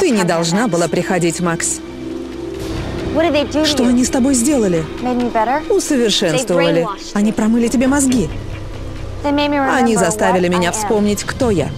Ты не должна была приходить, Макс. Что они с тобой сделали? Усовершенствовали. Они промыли тебе мозги. Они заставили меня вспомнить, кто я.